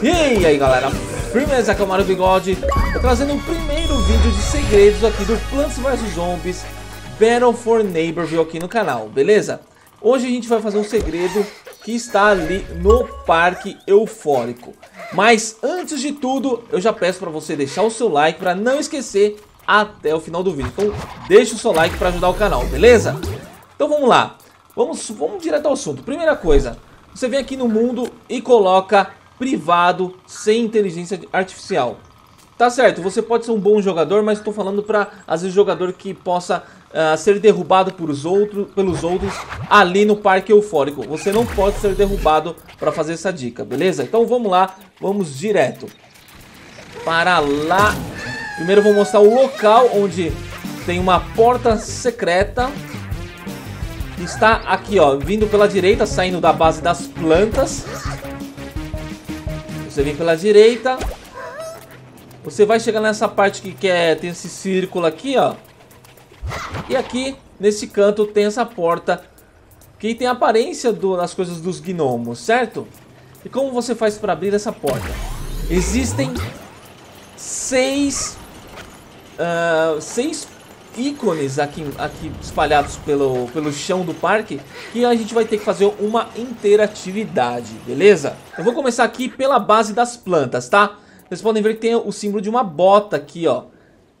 E aí galera, firmeza aqui é o Mario Bigode Trazendo o primeiro vídeo de segredos aqui do Plants vs. Zombies Battle for Neighborville aqui no canal, beleza? Hoje a gente vai fazer um segredo que está ali no Parque Eufórico. Mas antes de tudo, eu já peço para você deixar o seu like para não esquecer até o final do vídeo. Então deixa o seu like para ajudar o canal, beleza? Então vamos lá, vamos, vamos direto ao assunto. Primeira coisa, você vem aqui no mundo e coloca privado sem inteligência artificial. Tá certo, você pode ser um bom jogador, mas estou falando para às vezes jogador que possa uh, ser derrubado por os outros, pelos outros ali no parque eufórico. Você não pode ser derrubado para fazer essa dica, beleza? Então vamos lá, vamos direto para lá. Primeiro vou mostrar o local onde tem uma porta secreta. Está aqui, ó, vindo pela direita, saindo da base das plantas. Você vem pela direita. Você vai chegar nessa parte que quer, tem esse círculo aqui, ó. E aqui, nesse canto, tem essa porta que tem a aparência do, das coisas dos gnomos, certo? E como você faz para abrir essa porta? Existem seis, uh, seis ícones aqui, aqui espalhados pelo, pelo chão do parque que a gente vai ter que fazer uma interatividade, beleza? Eu vou começar aqui pela base das plantas, tá? Vocês podem ver que tem o símbolo de uma bota aqui, ó.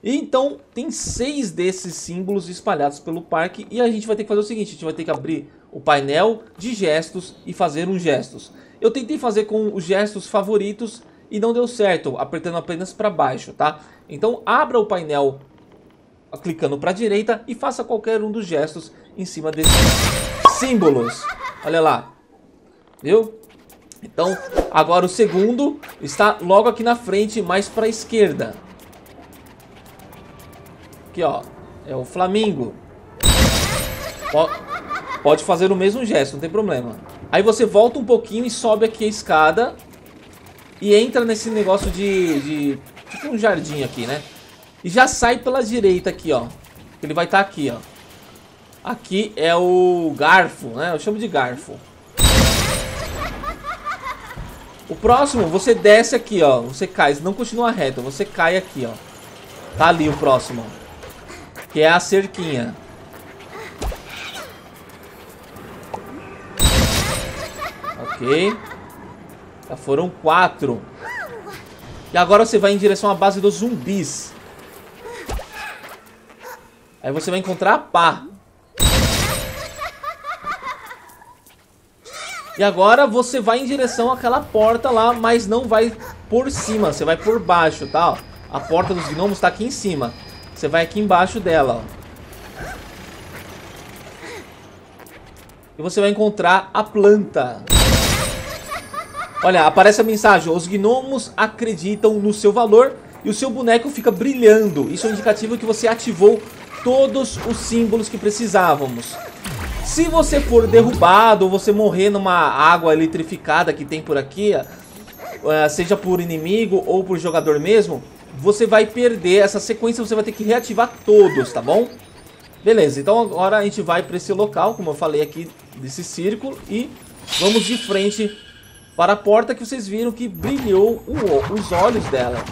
E então, tem seis desses símbolos espalhados pelo parque e a gente vai ter que fazer o seguinte, a gente vai ter que abrir o painel de gestos e fazer uns gestos. Eu tentei fazer com os gestos favoritos e não deu certo, apertando apenas para baixo, tá? Então abra o painel clicando para a direita e faça qualquer um dos gestos em cima desses símbolos. Olha lá. Viu? Então, agora o segundo está logo aqui na frente, mais para a esquerda. Aqui, ó. É o Flamingo. Pode fazer o mesmo gesto, não tem problema. Aí você volta um pouquinho e sobe aqui a escada. E entra nesse negócio de... de tipo um jardim aqui, né? E já sai pela direita aqui, ó. Ele vai estar tá aqui, ó. Aqui é o garfo, né? Eu chamo de garfo. O próximo, você desce aqui, ó. Você cai, não continua reto, você cai aqui, ó. Tá ali o próximo. Que é a cerquinha. Ok. Já foram quatro. E agora você vai em direção à base dos zumbis. Aí você vai encontrar a pá. E agora você vai em direção àquela porta lá, mas não vai por cima, você vai por baixo, tá? Ó. A porta dos gnomos está aqui em cima. Você vai aqui embaixo dela, ó. E você vai encontrar a planta. Olha, aparece a mensagem. Os gnomos acreditam no seu valor e o seu boneco fica brilhando. Isso é um indicativo que você ativou todos os símbolos que precisávamos. Se você for derrubado ou você morrer numa água eletrificada que tem por aqui, eh, seja por inimigo ou por jogador mesmo, você vai perder essa sequência, você vai ter que reativar todos, tá bom? Beleza, então agora a gente vai para esse local, como eu falei aqui, desse círculo, e vamos de frente para a porta que vocês viram que brilhou o, os olhos dela.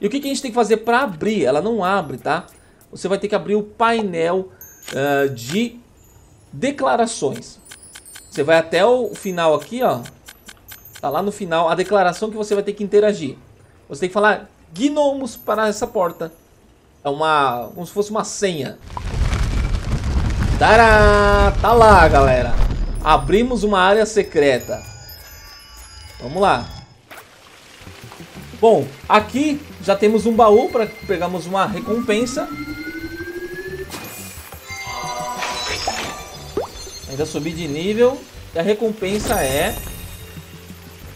E o que, que a gente tem que fazer para abrir? Ela não abre, tá? Você vai ter que abrir o painel uh, de declarações. Você vai até o final aqui, ó. Tá lá no final a declaração que você vai ter que interagir. Você tem que falar gnomos para essa porta. É uma... como se fosse uma senha. Tará! Tá lá, galera. Abrimos uma área secreta. Vamos lá. Bom, aqui já temos um baú para pegarmos uma recompensa. Ainda subi de nível. E a recompensa é...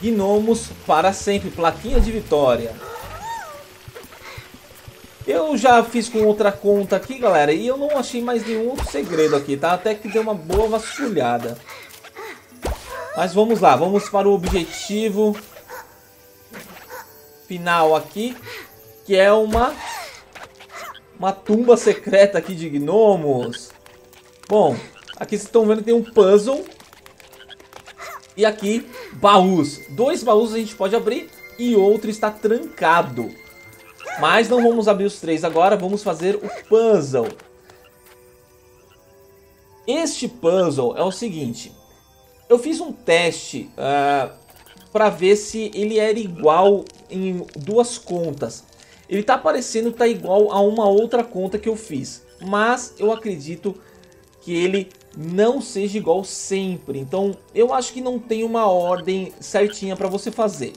Gnomos para sempre. Plaquinha de vitória. Eu já fiz com outra conta aqui, galera. E eu não achei mais nenhum outro segredo aqui, tá? Até que deu uma boa vasculhada. Mas vamos lá. Vamos para o objetivo final aqui. Que é uma... Uma tumba secreta aqui de gnomos. Bom, Aqui vocês estão vendo que tem um puzzle. E aqui, baús. Dois baús a gente pode abrir e outro está trancado. Mas não vamos abrir os três agora, vamos fazer o puzzle. Este puzzle é o seguinte. Eu fiz um teste uh, ah, para ver se ele era igual em duas contas. Ele tá parecendo tá igual a uma outra conta que eu fiz. Mas eu acredito que ele não seja igual sempre. Então eu acho que não tem uma ordem certinha para você fazer.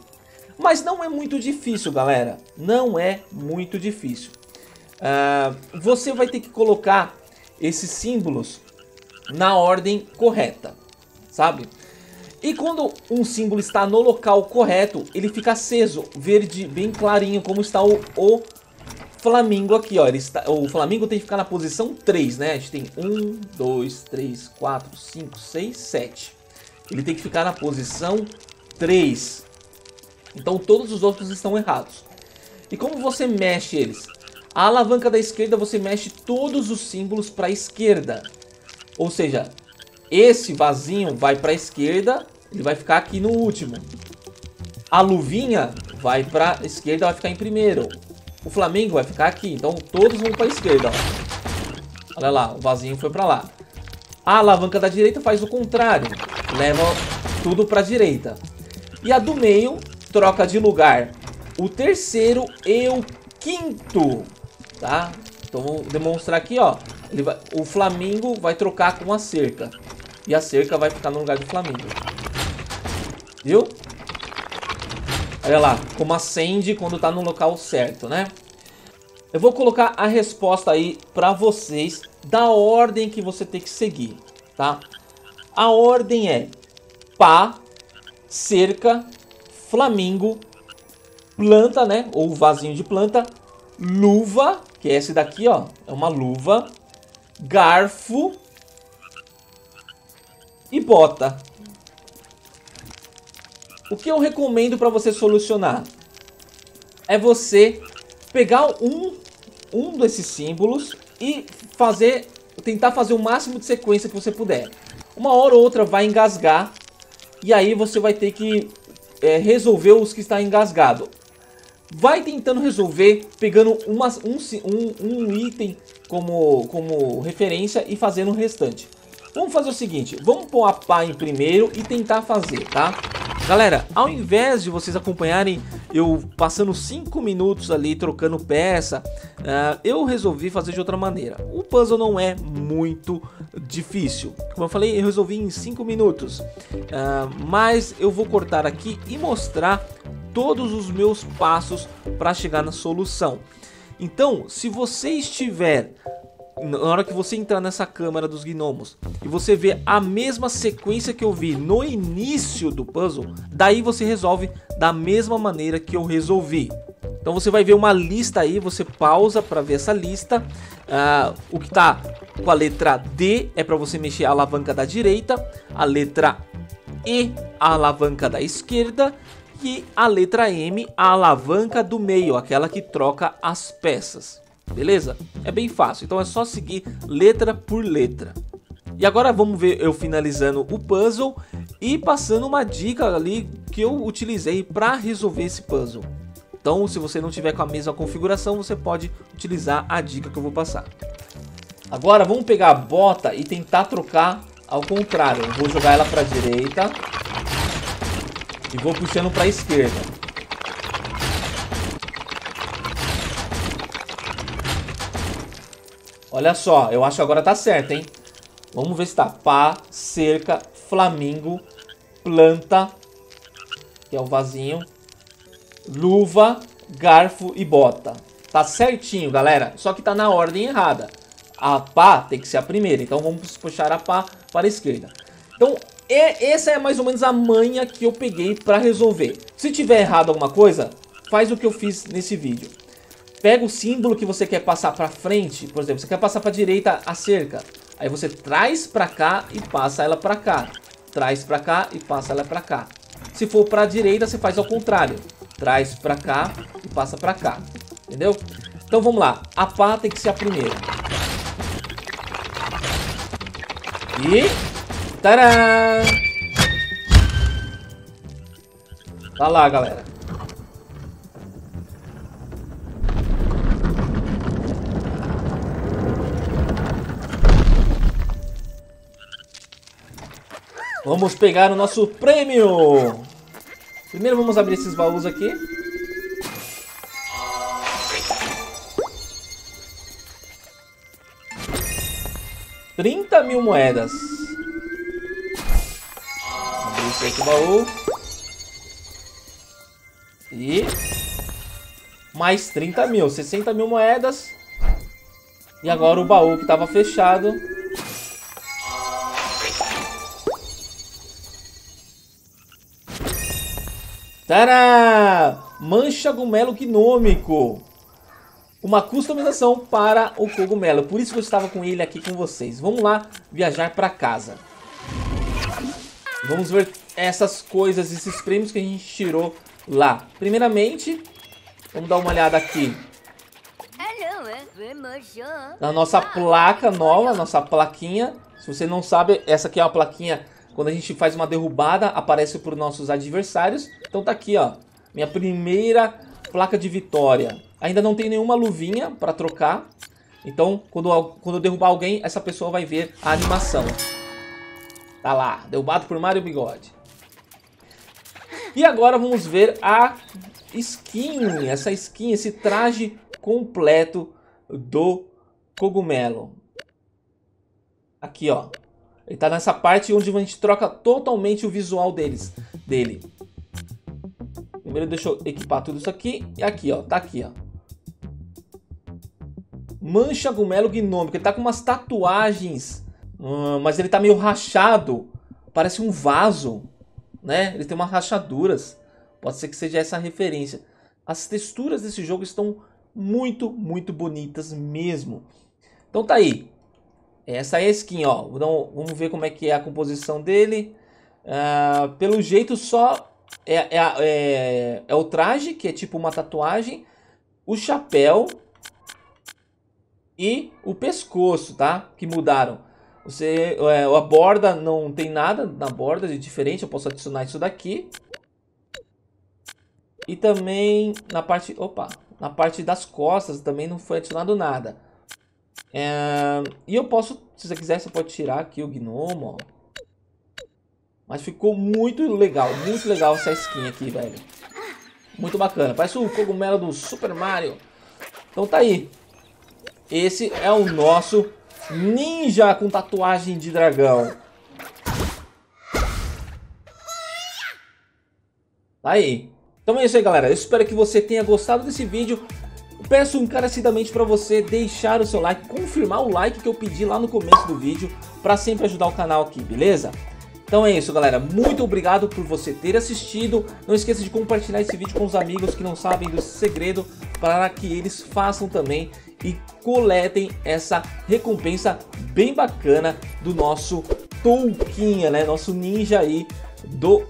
Mas não é muito difícil, galera. Não é muito difícil. Uh, você vai ter que colocar esses símbolos na ordem correta, sabe? E quando um símbolo está no local correto, ele fica aceso, verde, bem clarinho, como está o, o Flamingo aqui, ó. Ele está, o Flamingo tem que ficar na posição 3, né? A gente tem 1, 2, 3, 4, 5, 6, 7. Ele tem que ficar na posição 3. Então todos os outros estão errados. E como você mexe eles? A alavanca da esquerda você mexe todos os símbolos para a esquerda. Ou seja, esse vasinho vai para a esquerda, ele vai ficar aqui no último. A luvinha vai para a esquerda, vai ficar em primeiro. O Flamengo vai ficar aqui, então todos vão para a esquerda. Ó. Olha lá, o vasinho foi para lá. A alavanca da direita faz o contrário, leva tudo para a direita. E a do meio troca de lugar o terceiro e o quinto, tá? Então vou demonstrar aqui, ó. Vai, o Flamengo vai trocar com a cerca. E a cerca vai ficar no lugar do Flamengo. Viu? Olha lá, como acende quando tá no local certo, né? Eu vou colocar a resposta aí pra vocês da ordem que você tem que seguir, tá? A ordem é pá, cerca, flamingo, planta, né? Ou vasinho de planta, luva, que é esse daqui, ó. É uma luva garfo e bota. O que eu recomendo para você solucionar é você pegar um, um desses símbolos e fazer, tentar fazer o máximo de sequência que você puder. Uma hora ou outra vai engasgar e aí você vai ter que é, resolver os que está engasgado. Vai tentando resolver, pegando uma, um, um, um item como, como referência e fazendo o restante. Vamos fazer o seguinte, vamos pôr a pá em primeiro e tentar fazer, tá? Galera, ao invés de vocês acompanharem eu passando 5 minutos ali trocando peça, uh, eu resolvi fazer de outra maneira. O puzzle não é muito difícil. Como eu falei, eu resolvi em 5 minutos. Uh, mas eu vou cortar aqui e mostrar todos os meus passos para chegar na solução. Então, se você estiver na hora que você entrar nessa câmara dos gnomos e você vê a mesma sequência que eu vi no início do puzzle, daí você resolve da mesma maneira que eu resolvi. Então você vai ver uma lista aí, você pausa para ver essa lista. Uh, o que está com a letra D é para você mexer a alavanca da direita, a letra E a alavanca da esquerda e a letra M a alavanca do meio, aquela que troca as peças. Beleza? É bem fácil, então é só seguir letra por letra. E agora vamos ver eu finalizando o puzzle e passando uma dica ali que eu utilizei para resolver esse puzzle. Então, se você não tiver com a mesma configuração, você pode utilizar a dica que eu vou passar. Agora, vamos pegar a bota e tentar trocar ao contrário. Vou jogar ela para a direita e vou puxando para a esquerda. Olha só, eu acho que agora tá certo, hein? Vamos ver se tá. Pá, cerca, flamingo, planta, que é o vasinho, luva, garfo e bota. Tá certinho, galera. Só que tá na ordem errada. A pá tem que ser a primeira. Então vamos puxar a pá para a esquerda. Então, essa é mais ou menos a manha que eu peguei para resolver. Se tiver errado alguma coisa, faz o que eu fiz nesse vídeo. Pega o símbolo que você quer passar para frente, por exemplo, você quer passar para direita a cerca. Aí você traz para cá e passa ela para cá. Traz para cá e passa ela para cá. Se for para direita, você faz ao contrário. Traz para cá e passa para cá. Entendeu? Então vamos lá. A pá tem que ser a primeira. E... Tadã! Tá lá, galera. Vamos pegar o nosso prêmio. Primeiro vamos abrir esses baús aqui. Trinta mil moedas. Abrir esse aqui baú. E... Mais 30 mil, 60 mil moedas. E agora o baú que estava fechado Tará! Mancha cogumelo gnômico. Uma customização para o cogumelo. Por isso que eu estava com ele aqui com vocês. Vamos lá viajar para casa. Vamos ver essas coisas, esses prêmios que a gente tirou lá. Primeiramente, vamos dar uma olhada aqui. Na nossa placa nova, nossa plaquinha. Se você não sabe, essa aqui é uma plaquinha quando a gente faz uma derrubada, aparece para os nossos adversários. Então tá aqui, ó. Minha primeira placa de vitória. Ainda não tem nenhuma luvinha para trocar. Então, quando, quando eu derrubar alguém, essa pessoa vai ver a animação. Tá lá, derrubado por Mario Bigode. E agora vamos ver a skin, essa skin, esse traje completo do cogumelo. Aqui, ó. Ele tá nessa parte onde a gente troca totalmente o visual deles, dele. Primeiro deixa eu equipar tudo isso aqui. E aqui, ó. Tá aqui, ó. Mancha Gumelo Gnômico. Ele tá com umas tatuagens. Hum, mas ele tá meio rachado. Parece um vaso. Né? Ele tem umas rachaduras. Pode ser que seja essa referência. As texturas desse jogo estão muito, muito bonitas mesmo. Então tá aí. Essa é a skin, ó. Então, vamos ver como é que é a composição dele. Uh, pelo jeito, só é, é, é, é, o traje, que é tipo uma tatuagem. O chapéu. E o pescoço, tá? Que mudaram. Você, é, a borda não tem nada na borda de diferente. Eu posso adicionar isso daqui. E também na parte... Opa! Na parte das costas também não foi adicionado nada. É, e eu posso, se você quiser, você pode tirar aqui o gnomo, ó. Mas ficou muito legal, muito legal essa skin aqui, velho. Muito bacana, parece o cogumelo do Super Mario. Então tá aí. Esse é o nosso ninja com tatuagem de dragão. Tá aí. Então é isso aí, galera. Eu espero que você tenha gostado desse vídeo. Peço encarecidamente para você deixar o seu like, confirmar o like que eu pedi lá no começo do vídeo, para sempre ajudar o canal aqui, beleza? Então é isso, galera. Muito obrigado por você ter assistido. Não esqueça de compartilhar esse vídeo com os amigos que não sabem do segredo, para que eles façam também e coletem essa recompensa bem bacana do nosso Tolkien, né? Nosso ninja aí do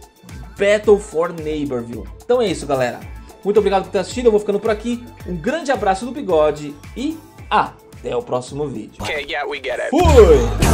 Battle for Neighborville. Então é isso, galera. Muito obrigado por ter assistido, eu vou ficando por aqui. Um grande abraço do Bigode e até o próximo vídeo. Fui!